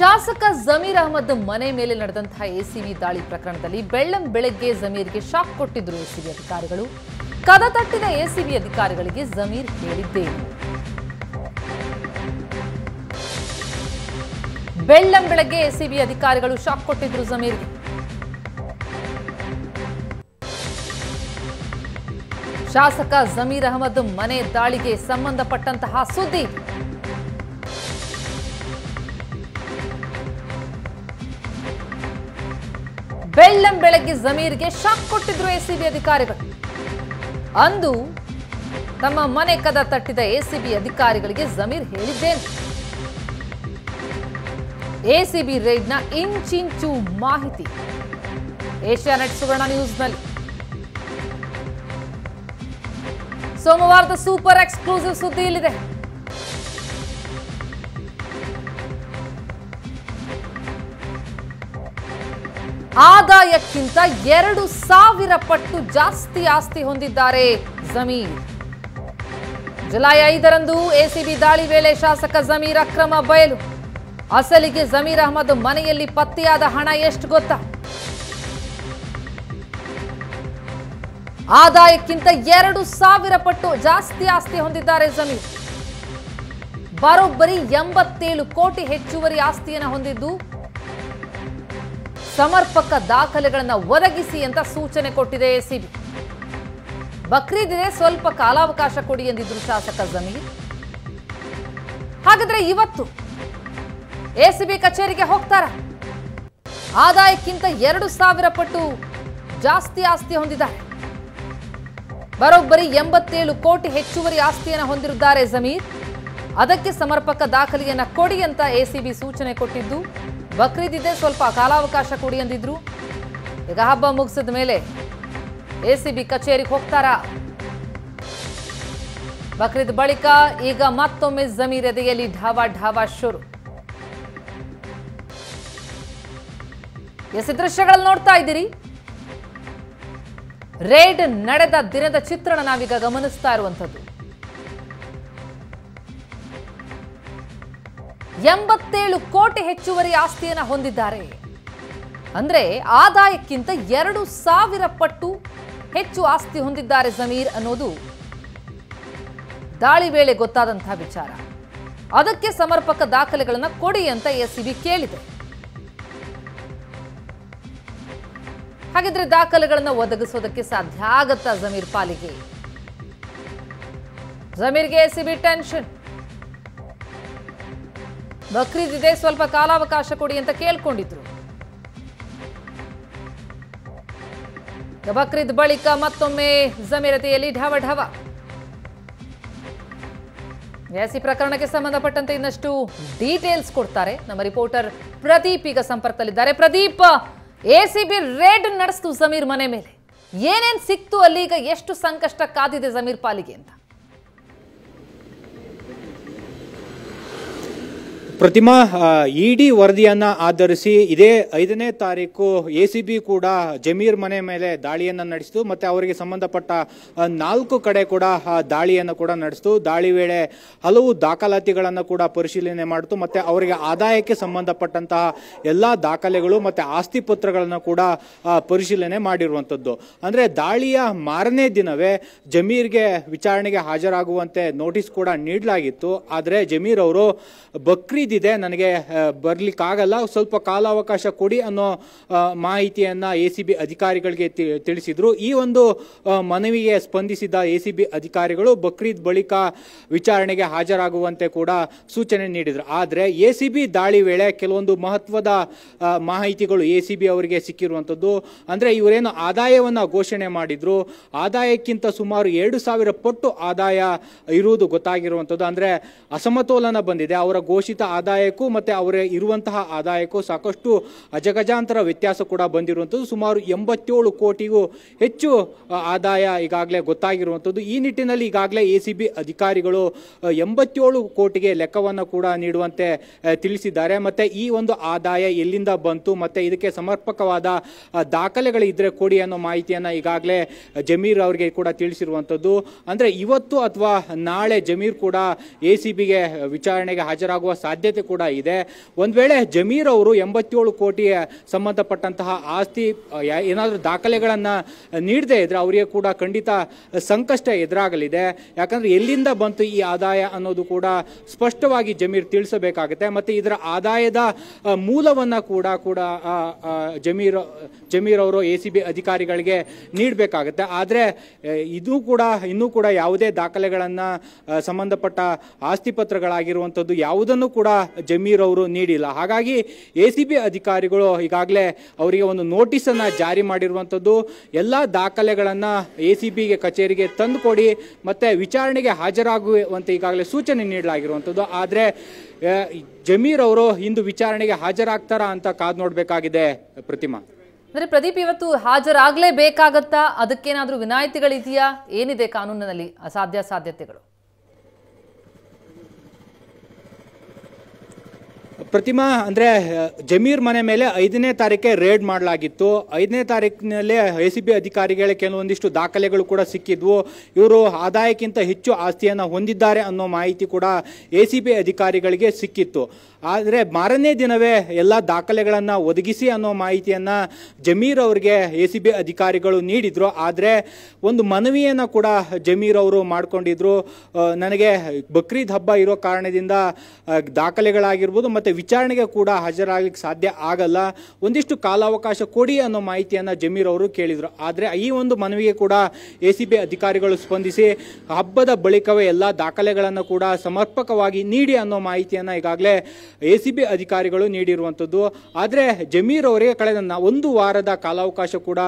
ಶಾಸಕ ಜಮೀರ್ ಅಹಮದ್ ಮನೆ ಮೇಲೆ ನಡೆದಂತಹ ಎಸಿಬಿ ದಾಳಿ ಪ್ರಕರಣದಲ್ಲಿ ಬೆಳ್ಳಂ ಬೆಳಗ್ಗೆ ಜಮೀರ್ಗೆ ಶಾಕ್ ಕೊಟ್ಟಿದ್ರು ಎಸಿಬಿ ಅಧಿಕಾರಿಗಳು. ಕದ ತಟ್ಟಿದ ಎಸಿಬಿ ಅಧಿಕಾರಿಗಳಿಗೆ ಜಮೀರ್ ಹೇಳಿದ್ದೇ ಬೆಳ್ಳಂ ಬೆಳಗ್ಗೆ ಎಸಿಬಿ ಅಧಿಕಾರಿಗಳು ಶಾಕ್ ಕೊಟ್ಟಿದ್ರು ಜಮೀರ್ ಶಾಸಕ ಜಮೀರ್ ಅಹಮದ್ ಮನೆ ದಾಳಿಗೆ ಸಂಬಂಧಪಟ್ಟಂತಹ ಸುದ್ದಿ. ಬೆಳ್ಳಂ ಬೆಳಗ್ಗೆ ಜಮೀರ್ಗೆ ಶಾಕ್ ಕೊಟ್ಟಿದ್ರು ಎಸಿಬಿ ಅಧಿಕಾರಿಗಳು. ಅಂದು ತಮ್ಮ ಮನೆ ಕದ ತಟ್ಟಿದ ಎಸಿಬಿ ಅಧಿಕಾರಿಗಳಿಗೆ ಜಮೀರ್ ಹೇಳಿದ್ದೇನೆ. ಎಸಿಬಿ ರೇಡ್ನ ಇಂಚಿಂಚು ಮಾಹಿತಿ ಏಷ್ಯಾ ನೆಟ್ ಸುವರ್ಣ ನ್ಯೂಸ್ನಲ್ಲಿ. ಸೋಮವಾರದ ಸೂಪರ್ ಎಕ್ಸ್ಕ್ಲೂಸಿವ್ ಸುದ್ದಿ ಇಲ್ಲಿದೆ. ಆದಾಯಕ್ಕಿಂತ ಎರಡು ಸಾವಿರ ಪಟ್ಟು ಜಾಸ್ತಿ ಆಸ್ತಿ ಹೊಂದಿದ್ದಾರೆ ಜಮೀರ್ ಜುಲೈ ಐದರಂದು ಎಸಿಬಿ ದಾಳಿ ವೇಳೆ ಶಾಸಕ ಜಮೀರ್ ಅಕ್ರಮ ಬಯಲು. ಅಸಲಿಗೆ ಜಮೀರ್ ಅಹಮದ್ ಮನೆಯಲ್ಲಿ ಪತ್ತೆಯಾದ ಹಣ ಎಷ್ಟು ಗೊತ್ತಾ? ಆದಾಯಕ್ಕಿಂತ ಎರಡು ಸಾವಿರ ಪಟ್ಟು ಜಾಸ್ತಿ ಆಸ್ತಿ ಹೊಂದಿದ್ದಾರೆ ಜಮೀರ್. ಬರೋಬ್ಬರಿ ಎಂಬತ್ತೇಳು ಕೋಟಿ ಹೆಚ್ಚುವರಿ ಆಸ್ತಿಯನ್ನು ಹೊಂದಿದ್ದು ಸಮರ್ಪಕ ದಾಖಲೆಗಳನ್ನು ಒದಗಿಸಿ ಅಂತ ಸೂಚನೆ ಕೊಟ್ಟಿದೆ ಎಸಿಬಿ ಬಕ್ರೀದ್ ಇದೆ, ಸ್ವಲ್ಪ ಕಾಲಾವಕಾಶ ಕೊಡಿ ಎಂದಿದ್ರು ಶಾಸಕ ಜಮೀರ್. ಹಾಗಾದ್ರೆ ಇವತ್ತು ಎಸಿಬಿ ಕಚೇರಿಗೆ ಹೋಗ್ತಾರ? ಆದಾಯಕ್ಕಿಂತ ಎರಡು ಸಾವಿರ ಪಟ್ಟು ಜಾಸ್ತಿ ಆಸ್ತಿ ಹೊಂದಿದ್ದಾರೆ. ಬರೋಬ್ಬರಿ ಎಂಬತ್ತೇಳು ಕೋಟಿ ಹೆಚ್ಚುವರಿ ಆಸ್ತಿಯನ್ನು ಹೊಂದಿರುತ್ತಾರೆ ಜಮೀರ್. ಅದಕ್ಕೆ ಸಮರ್ಪಕ ದಾಖಲೆಯನ್ನು ಕೊಡಿ ಅಂತ ಎಸಿಬಿ ಸೂಚನೆ ಕೊಟ್ಟಿದ್ದು. ಬಕ್ರೀದ್ ಇದೆ ಸ್ವಲ್ಪ ಕಾಲಾವಕಾಶ ಕೊಡಿ ಅಂದಿದ್ರು. ಈಗ ಹಬ್ಬ ಮುಗಿಸಿದ ಮೇಲೆ ಎಸಿಬಿ ಕಚೇರಿಗೆ ಹೋಗ್ತಾರಾ? ಬಕ್ರೀದ್ ಬಳಿಕ ಈಗ ಮತ್ತೊಮ್ಮೆ ಜಮೀರ್ ಎದೆಯಲ್ಲಿ ಢಾವಾ ಢಾವಾ ಶುರು. ಎಸ್ ದೃಶ್ಯಗಳಲ್ಲಿ ನೋಡ್ತಾ ಇದ್ದೀರಿ. ರೇಡ್ ನಡೆದ ದಿನದ ಚಿತ್ರಣ ನಾವೀಗ ಗಮನಿಸ್ತಾ ಇರುವಂಥದ್ದು. ಎಂಬತ್ತೇಳು ಕೋಟಿ ಹೆಚ್ಚುವರಿ ಆಸ್ತಿಯನ್ನ ಹೊಂದಿದ್ದಾರೆ. ಅಂದ್ರೆ ಆದಾಯಕ್ಕಿಂತ ಎರಡು ಸಾವಿರ ಪಟ್ಟು ಹೆಚ್ಚು ಆಸ್ತಿ ಹೊಂದಿದ್ದಾರೆ ಜಮೀರ್ ಅನ್ನೋದು ದಾಳಿ ವೇಳೆ ಗೊತ್ತಾದಂತಹ ವಿಚಾರ. ಅದಕ್ಕೆ ಸಮರ್ಪಕ ದಾಖಲೆಗಳನ್ನು ಕೊಡಿ ಅಂತ ಎಸಿಬಿ ಕೇಳಿದೆ. ಹಾಗಿದ್ರೆ ದಾಖಲೆಗಳನ್ನು ಒದಗಿಸೋದಕ್ಕೆ ಸಾಧ್ಯ ಆಗತ್ತಾ ಜಮೀರ್ ಪಾಲಿಗೆ? ಜಮೀರ್ಗೆ ಎಸಿಬಿ ಟೆನ್ಷನ್. ಬಕ್ರೀದ್ ಇದೆ ಸ್ವಲ್ಪ ಕಾಲಾವಕಾಶ ಕೊಡಿ ಅಂತ ಕೇಳ್ಕೊಂಡಿದ್ರು. ಬಕ್ರೀದ್ ಬಳಿಕ ಮತ್ತೊಮ್ಮೆ ಜಮೀರತೆಯಲ್ಲಿ ಢವ ಢವ ಎಸಿ ಪ್ರಕರಣಕ್ಕೆ ಸಂಬಂಧಪಟ್ಟಂತೆ ಇನ್ನಷ್ಟು ಡೀಟೇಲ್ಸ್ ಕೊಡ್ತಾರೆ. ನಮ್ಮ ರಿಪೋರ್ಟರ್ ಪ್ರದೀಪ್ ಈಗ ಸಂಪರ್ಕದಲ್ಲಿದ್ದಾರೆ. ಪ್ರದೀಪ್, ಎಸಿಬಿ ರೇಡ್ ನಡೆಸ್ತು ಜಮೀರ್ ಮನೆ ಮೇಲೆ. ಏನೇನ್ ಸಿಕ್ತು ಅಲ್ಲಿ ಈಗ ಎಷ್ಟು ಸಂಕಷ್ಟ ಕಾದಿದೆ ಜಮೀರ್ ಪಾಲಿಗೆ ಅಂತ. ಪ್ರತಿಮಾ ಇಡಿ ವರದಿಯನ್ನು ಆಧರಿಸಿ ಇದೇ ಐದನೇ ತಾರೀಕು ಎ ಸಿ ಬಿ ಕೂಡ ಜಮೀರ್ ಮನೆ ಮೇಲೆ ದಾಳಿಯನ್ನ ನಡೆಸಿತು. ಮತ್ತೆ ಅವರಿಗೆ ಸಂಬಂಧಪಟ್ಟ ನಾಲ್ಕು ಕಡೆ ಕೂಡ ದಾಳಿಯನ್ನು ಕೂಡ ನಡೆಸಿತು. ದಾಳಿ ವೇಳೆ ಹಲವು ದಾಖಲಾತಿಗಳನ್ನು ಕೂಡ ಪರಿಶೀಲನೆ ಮಾಡಿತು. ಮತ್ತೆ ಅವರಿಗೆ ಆದಾಯಕ್ಕೆ ಸಂಬಂಧಪಟ್ಟಂತಹ ಎಲ್ಲ ದಾಖಲೆಗಳು ಮತ್ತೆ ಆಸ್ತಿ ಪತ್ರಗಳನ್ನು ಕೂಡ ಪರಿಶೀಲನೆ ಮಾಡಿರುವಂಥದ್ದು. ಅಂದರೆ ದಾಳಿಯ ಮಾರನೇ ದಿನವೇ ಜಮೀರ್ಗೆ ವಿಚಾರಣೆಗೆ ಹಾಜರಾಗುವಂತೆ ನೋಟಿಸ್ ಕೂಡ ನೀಡಲಾಗಿತ್ತು. ಆದರೆ ಜಮೀರ್ ಅವರು ಬಕ್ರೀದ್ ಇದೆ ನನಗೆ ಬರಲಿಕ್ಕಾಗಲ್ಲ. ಸ್ವಲ್ಪ ಕಾಲಾವಕಾಶ ಕೊಡಿ ಅನ್ನೋ ಮಾಹಿತಿಯನ್ನು ಎ ಸಿ ಬಿ ಅಧಿಕಾರಿಗಳಿಗೆ ತಿಳಿಸಿದ್ರು. ಈ ಒಂದು ಮನವಿಗೆ ಸ್ಪಂದಿಸಿದ ಎ ಸಿ ಬಿ ಅಧಿಕಾರಿಗಳು ಬಕ್ರೀದ್ ಬಳಿಕ ವಿಚಾರಣೆಗೆ ಹಾಜರಾಗುವಂತೆ ಕೂಡ ಸೂಚನೆ ನೀಡಿದರು. ಆದರೆ ಎ ಸಿ ಬಿ ದಾಳಿ ವೇಳೆ ಕೆಲವೊಂದು ಮಹತ್ವದ ಮಾಹಿತಿಗಳು ಎ ಸಿ ಬಿ ಅವರಿಗೆ ಸಿಕ್ಕಿರುವಂಥದ್ದು. ಅಂದ್ರೆ, ಇವರೇನು ಆದಾಯವನ್ನ ಘೋಷಣೆ ಮಾಡಿದ್ರು. ಆದಾಯಕ್ಕಿಂತ ಸುಮಾರು ಎರಡು ಸಾವಿರ ಪಟ್ಟು ಆದಾಯ ಇರುವುದು ಗೊತ್ತಾಗಿರುವಂಥದ್ದು. ಅಂದ್ರೆ, ಅಸಮತೋಲನ ಬಂದಿದೆ. ಅವರ ಘೋಷಿತ ಆದಾಯಕ್ಕೂ ಮತ್ತು ಅವರ ಇರುವಂತಹ ಆದಾಯಕ್ಕೂ ಸಾಕಷ್ಟು ಅಜಗಜಾಂತರ ವ್ಯತ್ಯಾಸ ಕೂಡ ಬಂದಿರುವಂಥದ್ದು. ಸುಮಾರು ಎಂಬತ್ತೇಳು ಕೋಟಿಗೂ ಹೆಚ್ಚು ಆದಾಯ ಈಗಾಗಲೇ ಗೊತ್ತಾಗಿರುವಂಥದ್ದು. ಈ ನಿಟ್ಟಿನಲ್ಲಿ ಈಗಾಗಲೇ ಎ ಸಿ ಬಿ ಅಧಿಕಾರಿಗಳು ಎಂಬತ್ತೇಳು ಕೋಟಿಗೆ ಲೆಕ್ಕವನ್ನು ಕೂಡ ನೀಡುವಂತೆ ತಿಳಿಸಿದ್ದಾರೆ. ಮತ್ತು ಈ ಒಂದು ಆದಾಯ ಎಲ್ಲಿಂದ ಬಂತು, ಮತ್ತು ಇದಕ್ಕೆ ಸಮರ್ಪಕವಾದ ದಾಖಲೆಗಳಿದ್ದರೆ ಕೊಡಿ ಅನ್ನೋ ಮಾಹಿತಿಯನ್ನು ಈಗಾಗಲೇ ಜಮೀರ್ ಅವರಿಗೆ ಕೂಡ ತಿಳಿಸಿರುವಂಥದ್ದು. ಅಂದರೆ ಇವತ್ತು ಅಥವಾ ನಾಳೆ ಜಮೀರ್ ಕೂಡ ಎ ಸಿ ಬಿಗೆ ವಿಚಾರಣೆಗೆ ಹಾಜರಾಗುವ ಸಾಧ್ಯತೆ ಸಾಧ್ಯತೆ ಕೂಡ ಇದೆ. ಒಂದು ವೇಳೆ ಜಮೀರ್ ಅವರು ಎಂಬತ್ತೇಳು ಕೋಟಿ ಸಂಬಂಧಪಟ್ಟಂತಹ ಆಸ್ತಿ ಏನಾದರೂ ದಾಖಲೆಗಳನ್ನು ನೀಡದೇ ಇದ್ರೆ ಅವರಿಗೆ ಕೂಡ ಖಂಡಿತ ಸಂಕಷ್ಟ ಎದುರಾಗಲಿದೆ. ಯಾಕಂದರೆ ಎಲ್ಲಿಂದ ಬಂತು ಈ ಆದಾಯ ಅನ್ನೋದು ಕೂಡ ಸ್ಪಷ್ಟವಾಗಿ ಜಮೀರ್ ತಿಳಿಸಬೇಕಾಗುತ್ತೆ. ಮತ್ತು ಇದರ ಆದಾಯದ ಮೂಲವನ್ನು ಕೂಡ ಕೂಡ ಜಮೀರ್ ಜಮೀರ್ ಅವರು ಎ ಸಿ ಬಿ ಅಧಿಕಾರಿಗಳಿಗೆ ನೀಡಬೇಕಾಗುತ್ತೆ. ಆದರೆ ಇದು ಕೂಡ, ಇನ್ನೂ ಕೂಡ ಯಾವುದೇ ದಾಖಲೆಗಳನ್ನು ಸಂಬಂಧಪಟ್ಟ ಆಸ್ತಿ ಪತ್ರಗಳಾಗಿರುವಂಥದ್ದು ಯಾವುದನ್ನು ಕೂಡ ಜಮೀರ್ ಅವರು ನೀಡಿಲ್ಲ. ಹಾಗಾಗಿ ಎ ಸಿ ಬಿ ಅಧಿಕಾರಿಗಳು ಈಗಾಗಲೇ ಅವರಿಗೆ ಒಂದು ನೋಟಿಸ್ ಅನ್ನ ಜಾರಿ ಮಾಡಿರುವಂಥದ್ದು ಎಲ್ಲ ದಾಖಲೆಗಳನ್ನ ಎ ಸಿ ಬಿಗೆ ಕಚೇರಿಗೆ ತಂದುಕೊಡಿ ಮತ್ತೆ ವಿಚಾರಣೆಗೆ ಹಾಜರಾಗುವಂತೆ ಈಗಾಗಲೇ ಸೂಚನೆ ನೀಡಲಾಗಿರುವಂಥದ್ದು ಆದರೆ ಜಮೀರ್ ಅವರು ಇಂದು ವಿಚಾರಣೆಗೆ ಹಾಜರಾಗ್ತಾರಾ ಅಂತ ಕಾದು ನೋಡಬೇಕಾಗಿದೆ ಪ್ರತಿಮಾ. ಅಂದ್ರೆ ಪ್ರದೀಪ್, ಇವತ್ತು ಹಾಜರಾಗಲೇಬೇಕಾಗತ್ತಾ? ಅದಕ್ಕೇನಾದ್ರೂ ವಿನಾಯಿತಿಗಳಿದೆಯಾ? ಏನಿದೆ ಕಾನೂನಿನಲ್ಲಿ ಅಸಾಧ್ಯ ಸಾಧ್ಯತೆಗಳು ಪ್ರತಿಮಾ ಅಂದರೆ ಜಮೀರ್ ಮನೆ ಮೇಲೆ ಐದನೇ ತಾರೀಕೆ ರೇಡ್ ಮಾಡಲಾಗಿತ್ತು. ಐದನೇ ತಾರೀಕಿನಲ್ಲಿ ಎ ಸಿ ಬಿ ಅಧಿಕಾರಿಗಳ ಕೆಲವೊಂದಿಷ್ಟು ದಾಖಲೆಗಳು ಕೂಡ ಸಿಕ್ಕಿದ್ವು. ಇವರು ಆದಾಯಕ್ಕಿಂತ ಹೆಚ್ಚು ಆಸ್ತಿಯನ್ನು ಹೊಂದಿದ್ದಾರೆ ಅನ್ನೋ ಮಾಹಿತಿ ಕೂಡ ಎ ಸಿ ಬಿ ಅಧಿಕಾರಿಗಳಿಗೆ ಸಿಕ್ಕಿತ್ತು. ಆದರೆ ಮಾರನೇ ದಿನವೇ ಎಲ್ಲ ದಾಖಲೆಗಳನ್ನು ಒದಗಿಸಿ ಅನ್ನೋ ಮಾಹಿತಿಯನ್ನು ಜಮೀರ್ ಅವರಿಗೆ ಎ ಸಿ ಬಿ ಅಧಿಕಾರಿಗಳು ನೀಡಿದರು. ಆದರೆ ಒಂದು ಮನವಿಯನ್ನು ಕೂಡ ಜಮೀರ್ ಅವರು ಮಾಡಿಕೊಂಡಿದ್ರು. ನನಗೆ ಬಕ್ರೀದ್ ಹಬ್ಬ ಇರೋ ಕಾರಣದಿಂದ ದಾಖಲೆಗಳಾಗಿರ್ಬೋದು ಮತ್ತು ವಿಚಾರಣೆಗೆ ಕೂಡ ಹಾಜರಾಗಲಿಕ್ಕೆ ಸಾಧ್ಯ ಆಗಲ್ಲ. ಒಂದಿಷ್ಟು ಕಾಲಾವಕಾಶ ಕೊಡಿ ಅನ್ನೋ ಮಾಹಿತಿಯನ್ನು ಜಮೀರ್ ಅವರು ಕೇಳಿದರು. ಆದರೆ ಈ ಒಂದು ಮನವಿಗೆ ಕೂಡ ಎ ಸಿ ಬಿ ಅಧಿಕಾರಿಗಳು ಸ್ಪಂದಿಸಿ ಹಬ್ಬದ ಬಳಿಕವೇ ಎಲ್ಲ ದಾಖಲೆಗಳನ್ನು ಕೂಡ ಸಮರ್ಪಕವಾಗಿ ನೀಡಿ ಅನ್ನೋ ಮಾಹಿತಿಯನ್ನು ಈಗಾಗಲೇ ಎ ಸಿ ಬಿ ಅಧಿಕಾರಿಗಳು ನೀಡಿರುವಂಥದ್ದು ಆದರೆ ಜಮೀರ್ ಅವರಿಗೆ ಕಳೆದ ಒಂದು ವಾರದ ಕಾಲಾವಕಾಶ ಕೂಡ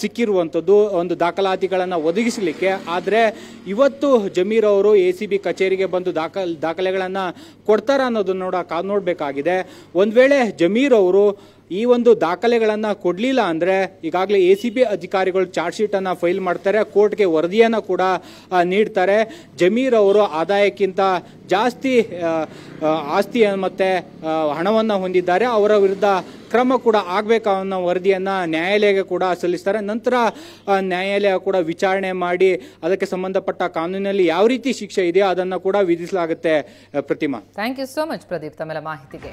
ಸಿಕ್ಕಿರುವಂಥದ್ದು ಒಂದು ದಾಖಲಾತಿಗಳನ್ನು ಒದಗಿಸಲಿಕ್ಕೆ. ಆದರೆ ಇವತ್ತು ಜಮೀರ್ ಅವರು ಎ ಸಿ ಬಿ ಕಚೇರಿಗೆ ಬಂದು ದಾಖಲ್, ದಾಖಲೆಗಳನ್ನು ಕೊಡ್ತಾರ ಅನ್ನೋದನ್ನ ನೋಡ ಕಾದು ನೋಡಬೇಕಾಗಿದೆ. ಒಂದು ವೇಳೆ ಜಮೀರ್ ಅವರು ಈ ಒಂದು ದಾಖಲೆಗಳನ್ನು ಕೊಡಲಿಲ್ಲ ಅಂದರೆ ಈಗಾಗಲೇ ಎ ಸಿ ಬಿ ಅಧಿಕಾರಿಗಳು ಚಾರ್ಜ್ ಶೀಟನ್ನು ಫೈಲ್ ಮಾಡ್ತಾರೆ, ಕೋರ್ಟ್ಗೆ ವರದಿಯನ್ನು ಕೂಡ ನೀಡ್ತಾರೆ. ಜಮೀರ್ ಅವರು ಆದಾಯಕ್ಕಿಂತ ಜಾಸ್ತಿ ಆಸ್ತಿ ಮತ್ತು ಹಣವನ್ನು ಹೊಂದಿದ್ದಾರೆ. ಅವರ ವಿರುದ್ಧ ಕ್ರಮ ಕೂಡ ಆಗಬೇಕು ಅನ್ನೋ ವರದಿಯನ್ನು ನ್ಯಾಯಾಲಯಕ್ಕೆ ಕೂಡ ಸಲ್ಲಿಸ್ತಾರೆ. ನಂತರ ನ್ಯಾಯಾಲಯ ಕೂಡ ವಿಚಾರಣೆ ಮಾಡಿ ಅದಕ್ಕೆ ಸಂಬಂಧಪಟ್ಟ ಕಾನೂನಿನಲ್ಲಿ ಯಾವ ರೀತಿ ಶಿಕ್ಷೆ ಇದೆಯೋ ಅದನ್ನು ಕೂಡ ವಿಧಿಸಲಾಗುತ್ತೆ Pratima. Thank you so much Pradeep ತಮ್ಮೆಲ್ಲ ಮಾಹಿತಿಗೆ.